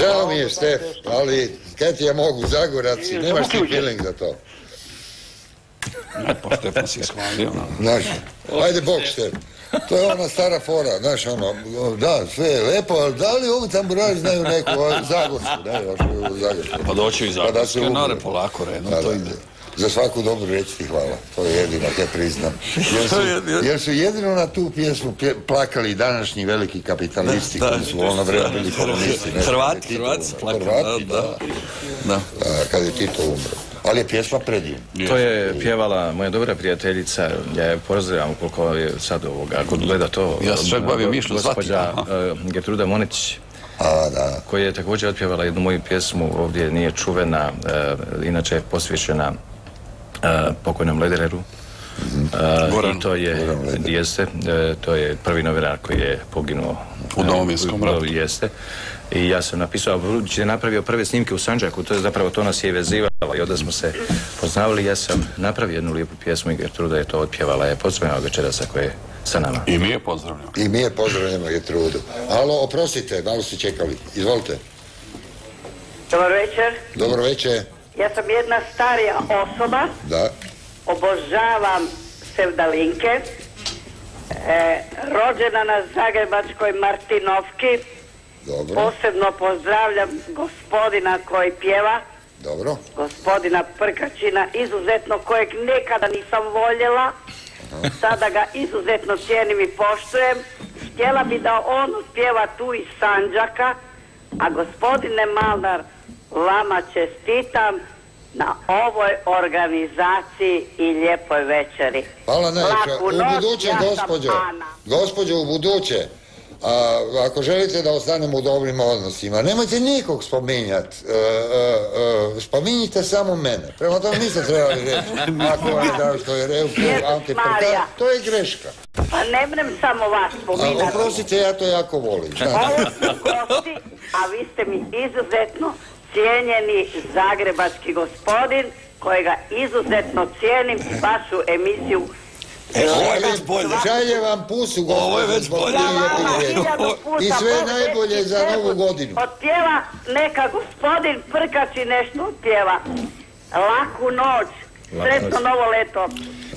[SPEAKER 2] Žao mi je, Štef, ali kad ti ja mogu Zagorac, nemaš ti feeling za to.
[SPEAKER 3] Ne, pa Štef nas je shvalio. no.
[SPEAKER 2] Znaš, ajde bok, Štef. To je ona stara fora, znaš, ono, da, sve je lepo, ali da li ovi tamburaži znaju neku Zagorsku, ne, još u Zagorsku.
[SPEAKER 3] Pa doći
[SPEAKER 2] Pa se
[SPEAKER 3] Zagorske,
[SPEAKER 2] ugledaju.
[SPEAKER 3] nare, polako, redom, to ide.
[SPEAKER 2] Za svaku dobru reč ti hvala, to je jedino te priznam. Jer su, jer su jedino na tu pjesmu pje- plakali današnji veliki kapitalisti
[SPEAKER 3] Da,
[SPEAKER 2] koji su u ono vreme bili komunisti.
[SPEAKER 3] Hrvati, Hrvati
[SPEAKER 2] Hrvati,
[SPEAKER 3] da,
[SPEAKER 2] da. Kad je Tito umro. Ali je pjesma predivna.
[SPEAKER 1] To je pjevala moja dobra prijateljica, ja je pozdravljam koliko je sad ovoga, ako gleda to.
[SPEAKER 3] Ja se čak bavim
[SPEAKER 1] go-
[SPEAKER 3] mišlju zvati,
[SPEAKER 1] Gospođa eh, Gertruda
[SPEAKER 2] A, da.
[SPEAKER 1] koja je također otpjevala jednu moju pjesmu, ovdje nije čuvena, eh, inače je posvećena eh, pokojnom Ledereru.
[SPEAKER 3] Goranu.
[SPEAKER 1] I to je, jeste, to je prvi novinar koji je poginuo
[SPEAKER 3] U Domovinskom
[SPEAKER 1] eh,
[SPEAKER 3] ratu.
[SPEAKER 1] Jeste. I ja sam napisao, budući je napravio prve snimke u Sanđaku, to je zapravo to nas je vezivalo i onda smo se poznavali. Ja sam napravio jednu lijepu pjesmu i Gertruda je to otpjevala. Je pozdravljena večeras ako je sa nama.
[SPEAKER 3] I mi je pozdravljamo.
[SPEAKER 2] I mi je pozdravljamo Getrudu. Alo, oprostite, malo ste čekali. Izvolite.
[SPEAKER 12] Dobar večer.
[SPEAKER 2] Dobro večer.
[SPEAKER 12] Ja sam jedna starija osoba,
[SPEAKER 2] Da.
[SPEAKER 12] obožavam sevdalinke, e, rođena na Zagrebačkoj Martinovki,
[SPEAKER 2] Dobro.
[SPEAKER 12] posebno pozdravljam gospodina koji pjeva,
[SPEAKER 2] Dobro.
[SPEAKER 12] gospodina Prkačina, izuzetno kojeg nekada nisam voljela, sada ga izuzetno cijenim i poštujem. Htjela bi da on pjeva tu iz Sanđaka, a gospodine Malnar, vama čestitam na ovoj organizaciji i lijepoj večeri.
[SPEAKER 2] Hvala.
[SPEAKER 12] Laku
[SPEAKER 2] U buduće,
[SPEAKER 12] ja
[SPEAKER 2] gospođo. Gospođo, u buduće. A, ako želite da ostanemo u dobrim odnosima, nemojte nikog spominjat. E, e, e, spominjite samo mene. Prema tome niste trebali reći. Ako vam je dao što je
[SPEAKER 12] Marija.
[SPEAKER 2] to je greška.
[SPEAKER 12] Pa ne mrem samo vas
[SPEAKER 2] A,
[SPEAKER 12] spominati.
[SPEAKER 2] oprostite, ja to jako volim.
[SPEAKER 12] Ovo su gosti, a vi ste mi izuzetno cijenjeni zagrebački gospodin, kojega izuzetno cijenim vašu emisiju.
[SPEAKER 3] E, ovo je već bolje.
[SPEAKER 2] Šalje vam pusu.
[SPEAKER 3] Ovo je već bolje.
[SPEAKER 2] I sve najbolje za novu godinu.
[SPEAKER 12] Otpjeva neka gospodin Prkači nešto otpjeva. Laku noć, sretno novo leto.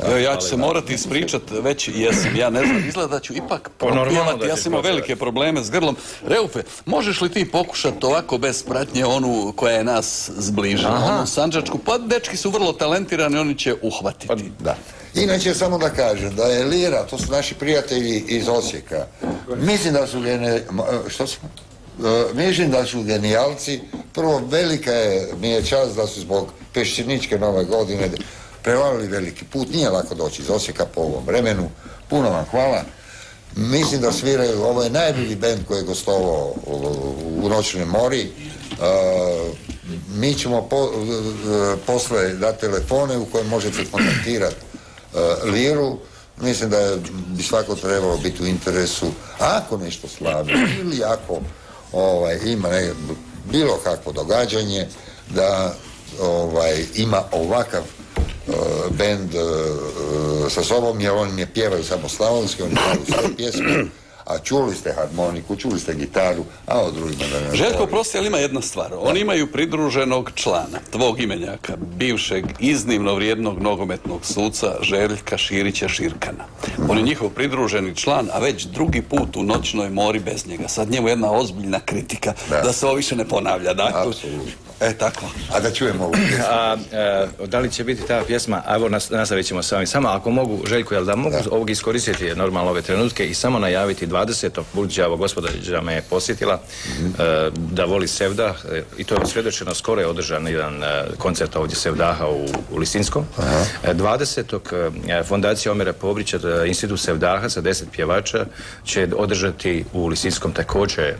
[SPEAKER 3] Evo, ja ću se morati ispričat, već jesam, ja ne znam, izgleda da ću ipak
[SPEAKER 1] Pa
[SPEAKER 3] propjevati,
[SPEAKER 1] da
[SPEAKER 3] ja sam imao velike probleme s grlom. Reufe, možeš li ti pokušati ovako bez pratnje onu koja je nas zbližila, onu sanđačku, pa dečki su vrlo talentirani, oni će uhvatiti.
[SPEAKER 1] Pa da.
[SPEAKER 2] Inače, samo da kažem, da je Lira, to su naši prijatelji iz Osijeka, mislim da su gene... Što smo? E, Mislim da su genijalci. Prvo, velika je, mi je čast da su zbog Pešćeničke nove godine prevalili veliki put. Nije lako doći iz Osijeka po ovom vremenu. Puno vam hvala. Mislim da sviraju, ovo je najbolji band koji je gostovao u, Noćnoj mori. E, mi ćemo e, posle dati telefone u kojem možete kontaktirati Liru. Mislim da bi svako trebalo biti u interesu, ako nešto slavi ili ako ovaj, ima ne, bilo kakvo događanje, da ovaj, ima ovakav uh, bend uh, sa sobom, jer oni ne pjevaju samo slavonski, oni pjevaju sve pjesme, a čuli ste harmoniku, čuli ste gitaru, a o drugima da ne
[SPEAKER 3] Željko, prosti, ali ima jedna stvar. Oni imaju pridruženog člana, tvog imenjaka, bivšeg, iznimno vrijednog nogometnog suca Željka Širića Širkana. On je njihov pridruženi član, a već drugi put u noćnoj mori bez njega. Sad njemu jedna ozbiljna kritika da,
[SPEAKER 2] Da.
[SPEAKER 3] se ovo više ne ponavlja. Dakle. E, tako.
[SPEAKER 2] A da čujemo ovu pjesmu.
[SPEAKER 1] A, e, da li će biti ta pjesma, a evo nas, nastavit ćemo s vami. Samo ako mogu, Željko, jel da mogu ovog iskoristiti normalno ove trenutke i samo najaviti 20. budući evo gospođa me je posjetila e, da voli Sevda e, i to je osvjedočeno, skoro je održan jedan koncert ovdje Sevdaha u, u Lisinskom. E, 20. e, fondacija Omera Pobrića, institut Sevdaha sa 10 pjevača će održati u Lisinskom također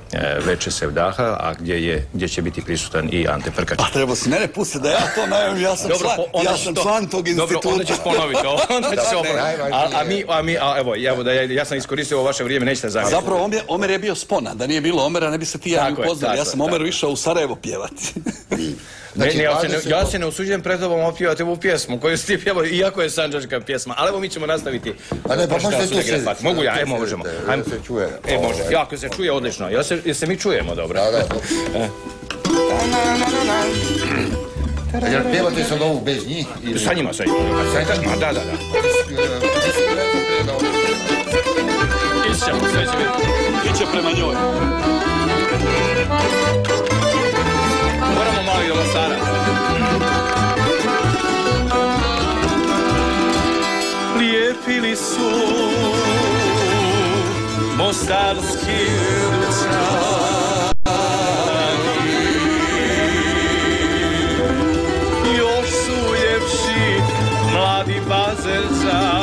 [SPEAKER 1] veče Sevdaha, a gdje, je, gdje će biti prisutan i Ante Prkač.
[SPEAKER 3] Pa treba si mene pustiti da ja to najavim, ja sam član,
[SPEAKER 1] po- onda
[SPEAKER 3] ja sam
[SPEAKER 1] to-
[SPEAKER 3] član tog instituta.
[SPEAKER 1] Dobro, onda ćeš ponoviti ovo. Onda ćeš ovo ponoviti. A, a mi, a mi, a evo, evo da ja, ja sam iskoristio ovo vaše vrijeme, nećete zamjeriti.
[SPEAKER 3] Zapravo Omer, Omer je bio spona, da nije bilo Omera ne bi se ti ja upoznali. Ja sam Omeru išao u Sarajevo pjevati.
[SPEAKER 2] Znači,
[SPEAKER 1] ne, ja, se ne,
[SPEAKER 2] 20.
[SPEAKER 1] ja se ne usuđujem pred tobom opjevati ovu pjesmu koju si ti pjevao, iako je sanđačka pjesma. Ali evo mi ćemo nastaviti.
[SPEAKER 2] A ne, pa možete tu
[SPEAKER 1] fakt. Mogu ja,
[SPEAKER 2] Tu
[SPEAKER 1] e, možemo. Ajmo.
[SPEAKER 2] se čuje.
[SPEAKER 1] E, može.
[SPEAKER 2] Ovaj.
[SPEAKER 1] Jako se čuje odlično. Ja se, se mi čujemo dobro.
[SPEAKER 2] Da, da, dobro. A Jel pjevate sad ovu bez njih? Ili...
[SPEAKER 1] Sa njima, sa njima.
[SPEAKER 2] Sa njima?
[SPEAKER 1] Da, da, da. Ići ćemo, sve će biti.
[SPEAKER 3] Iće prema njoj.
[SPEAKER 1] Moramo malo i do Mostara.
[SPEAKER 10] Lijepili su mostarski is out. Uh,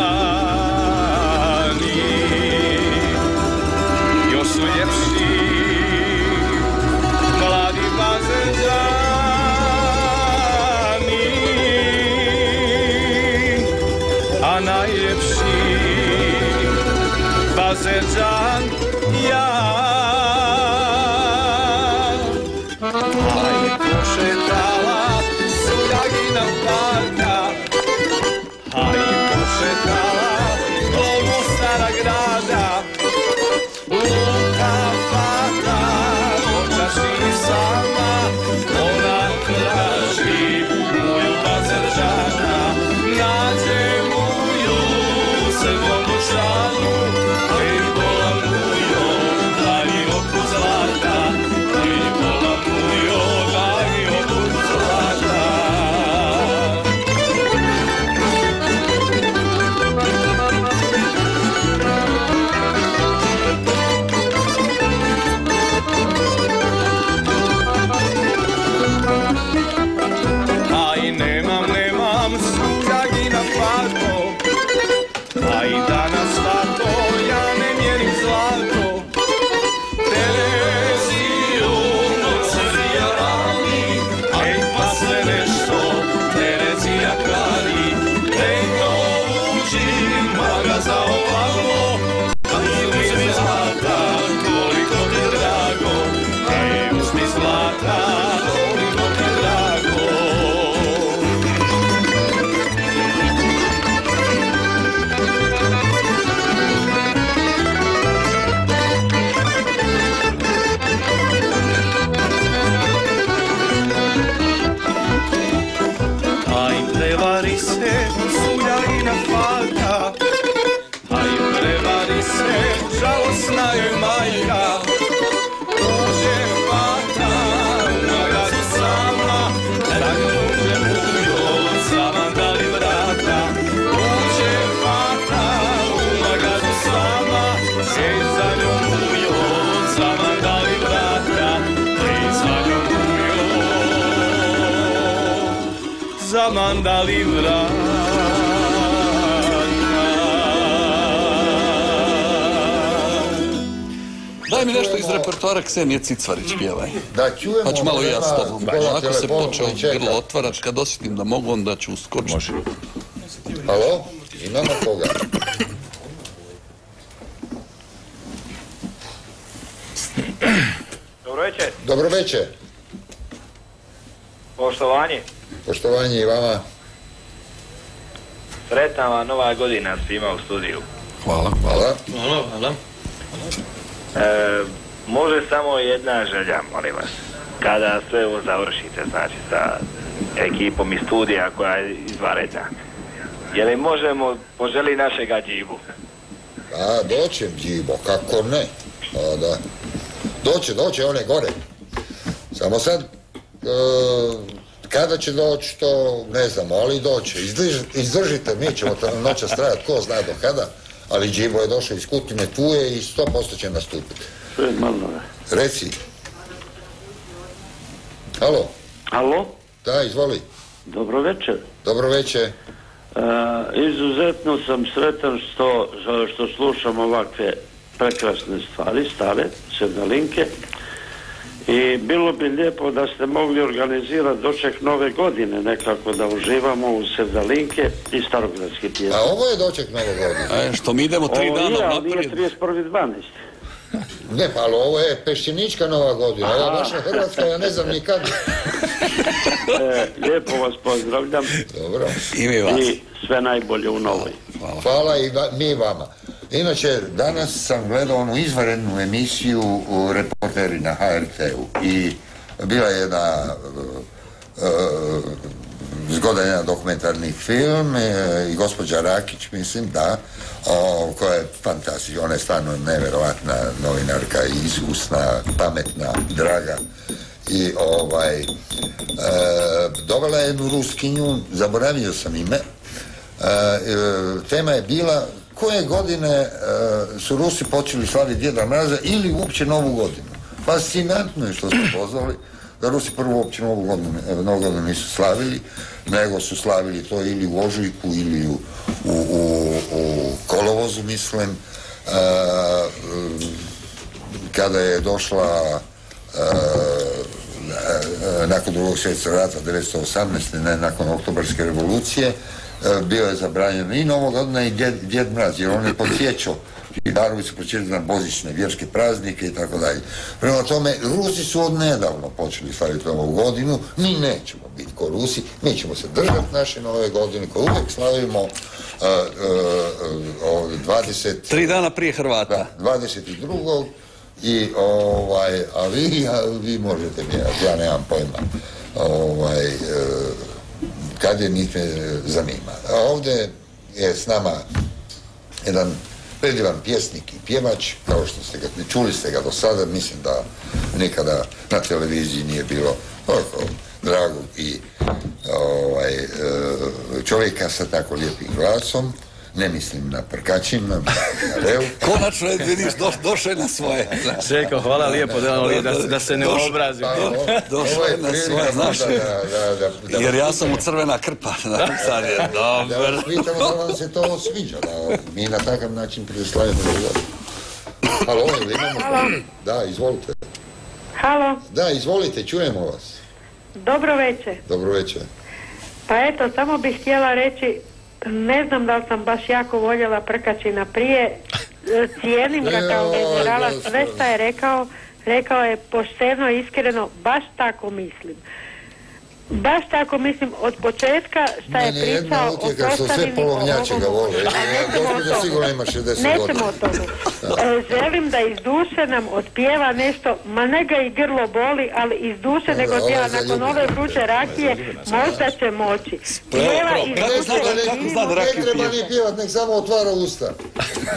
[SPEAKER 10] da li
[SPEAKER 3] Daj mi nešto iz repertoara Ksenije Cicvarić pjevaj.
[SPEAKER 2] Da čujemo.
[SPEAKER 3] Pa ću malo i ja s tobom. Onako se počeo
[SPEAKER 2] čeka.
[SPEAKER 3] grlo otvarat, kad osjetim da mogu, onda ću uskočiti.
[SPEAKER 2] Halo? Imamo koga?
[SPEAKER 13] Dobro večer.
[SPEAKER 2] Dobro večer.
[SPEAKER 13] Poštovanje.
[SPEAKER 2] Poštovanje i vama.
[SPEAKER 13] Sretna vam nova godina svima u studiju.
[SPEAKER 3] Hvala.
[SPEAKER 2] Hvala.
[SPEAKER 13] Hvala, hvala. E, može samo jedna želja, molim vas. Kada sve ovo završite, znači sa ekipom iz studija koja je izvaredna. Je li možemo poželi našega džibu?
[SPEAKER 2] A, doće Džibo, kako ne? A, da. Doće, doće one gore. Samo sad, e, kada će doći, to ne znamo, ali doće. Izdrž- izdržite, mi ćemo to noća strajati, ko zna do kada, ali Džibo je došao iz Kutine, tu je i 100% će nastupiti. Reci. Halo?
[SPEAKER 14] Alo?
[SPEAKER 2] Da, izvoli.
[SPEAKER 14] Dobro večer.
[SPEAKER 2] Dobro večer.
[SPEAKER 14] E, izuzetno sam sretan što, što slušam ovakve prekrasne stvari, stare, sednalinke. I bilo bi lijepo da ste mogli organizirati doček nove godine nekako da uživamo u sednalinke i starogradske pjesme.
[SPEAKER 2] A ovo je doček nove godine.
[SPEAKER 3] E, što mi idemo tri
[SPEAKER 14] Ovo
[SPEAKER 3] dana
[SPEAKER 14] je, ali
[SPEAKER 3] unaprijed.
[SPEAKER 14] nije 31.12.
[SPEAKER 2] Ne, pa ali ovo je pešćenička nova godina, ova vaša Hrvatska, ja ne znam nikad.
[SPEAKER 14] E, lijepo vas pozdravljam.
[SPEAKER 2] Dobro.
[SPEAKER 3] I mi vas.
[SPEAKER 14] I sve najbolje u novoj.
[SPEAKER 2] Hvala i va- mi vama. Inače, danas sam gledao onu izvanrednu emisiju u reporteri na HRT-u i bila je jedna uh, uh, zgodan dokumentarni film e, i gospođa Rakić, mislim, da, koja je fantastična, ona je stvarno nevjerovatna novinarka, iskusna, pametna, draga i ovaj e, dovela je jednu ruskinju, zaboravio sam ime, E, e, tema je bila koje godine e, su Rusi počeli slaviti Djeda Mraza ili uopće Novu godinu. Fascinantno je što smo pozvali da Rusi prvo uopće Novu godinu, Novu godinu nisu slavili, nego su slavili to ili u Ožujku ili u, u, u, u Kolovozu, mislim. E, kada je došla e, nakon drugog svjetskog rata 1918. ne nakon oktobarske revolucije bio je zabranjen i Novog godina i Djed, Djed Mraz jer on je podsjećao i darovi su počeli na božićne vjerske praznike i tako dalje. Prema tome, Rusi su od nedavno počeli slaviti Novu godinu, mi nećemo biti ko Rusi, mi ćemo se držati naše nove godine koje uvijek slavimo uh, uh, uh, 20...
[SPEAKER 3] Tri dana prije Hrvata.
[SPEAKER 2] 22. I ovaj, a vi, a vi možete mijenjati, ja nemam pojma. Ovaj, e, kad je me zanima. A ovdje je s nama jedan predivan pjesnik i pjevač, kao što ste ga, čuli ste ga do sada, mislim da nikada na televiziji nije bilo toliko dragog i ovaj, e, čovjeka sa tako lijepim glasom, ne mislim na prkačin, na Reu.
[SPEAKER 3] Konačno je, vidiš, doš, došao je na svoje.
[SPEAKER 1] Željko, hvala lijepo da, da, se- da se ne obrazi.
[SPEAKER 2] Pa,
[SPEAKER 3] Došao je na svoje, znaš.
[SPEAKER 2] Da, da, da, da,
[SPEAKER 3] Jer ja sam u crvena krpa. Da, sad je
[SPEAKER 2] Da
[SPEAKER 3] dobro.
[SPEAKER 2] vas pitamo da vam se to sviđa, da mi na takav način predstavljamo život. Halo, ili imamo...
[SPEAKER 15] Halo.
[SPEAKER 2] Da, izvolite.
[SPEAKER 15] Halo,
[SPEAKER 2] Da, izvolite, čujemo vas.
[SPEAKER 15] dobro večer.
[SPEAKER 2] Dobro večer.
[SPEAKER 15] Pa eto, samo bih htjela reći, ne znam da li sam baš jako voljela Prkačina prije, cijenim ga kao generala, sve što je rekao, rekao je pošteno, iskreno, baš tako mislim. Baš tako mislim, od početka šta je
[SPEAKER 2] Meni je jedna
[SPEAKER 15] pričao o
[SPEAKER 2] utjeka što sve
[SPEAKER 15] postavini...
[SPEAKER 2] polovnjače ga vole.
[SPEAKER 15] A nećemo o
[SPEAKER 2] Gospođa
[SPEAKER 15] tome.
[SPEAKER 2] sigurno ima 60
[SPEAKER 15] Nećemo
[SPEAKER 2] godina.
[SPEAKER 15] o tome. E, želim da iz duše nam otpjeva nešto, ma ne ga i grlo boli, ali iz duše nego otpjeva nakon ove vruće rakije, možda će moći. Pjeva iz duše.
[SPEAKER 2] ne- treba ni pjevat, nek samo otvara usta.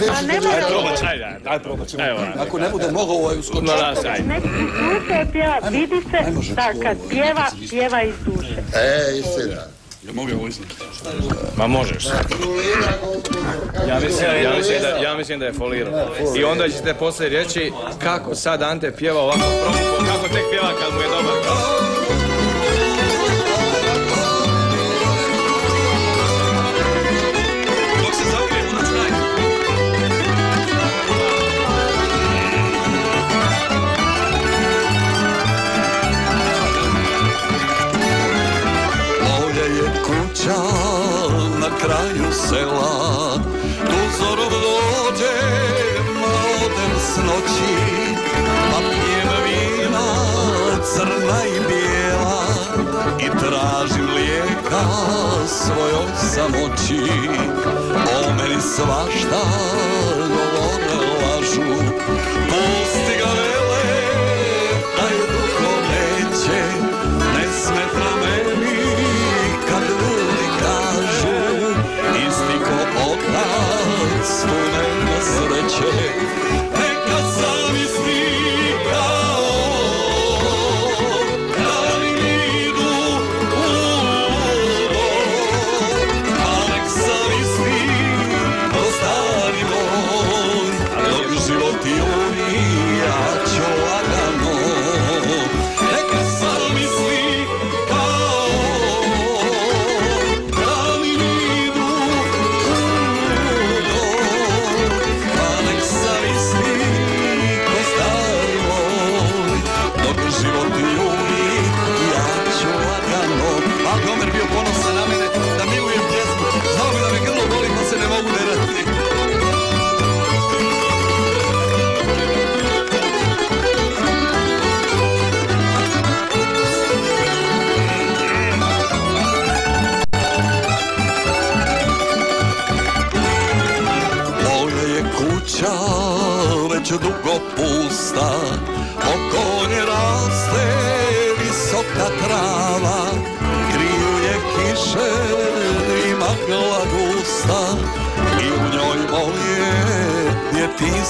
[SPEAKER 15] A ne mora
[SPEAKER 1] Probat, ajde, ajde, ajde, probat ćemo.
[SPEAKER 3] Ako ne bude mogao ovaj uskočiti.
[SPEAKER 15] Nek iz duše otpjeva, vidi se da kad pjeva, pjeva iz duše.
[SPEAKER 2] E, istina.
[SPEAKER 3] Ja mogu ovo iznati.
[SPEAKER 1] Ma možeš. Ja mislim, ja, mislim da, ja mislim da je folirao. I onda ćete poslije reći kako sad Ante pjeva ovako promukao, kako tek pjeva kad mu je dobar
[SPEAKER 3] crna i bijela I tražim lijeka svojoj samoći. O meni svašta govore lažu. Pusti ga već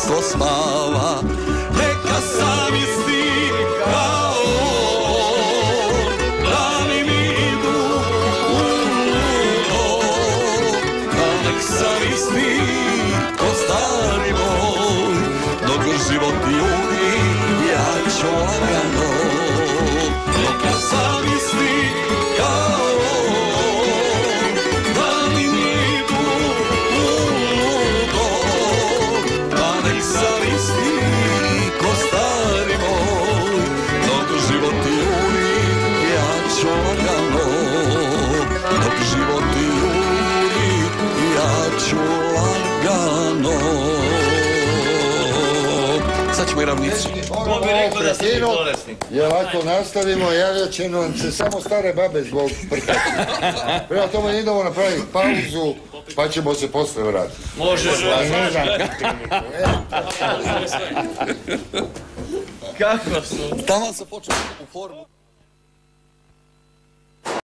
[SPEAKER 2] sosmała prekinut, jer ako nastavimo, ja će nam se samo stare babe zbog prkača. Prema tome idemo napraviti pauzu, pa ćemo se posle vratiti.
[SPEAKER 5] Može, Kako su?
[SPEAKER 16] Tamo se počeo u formu.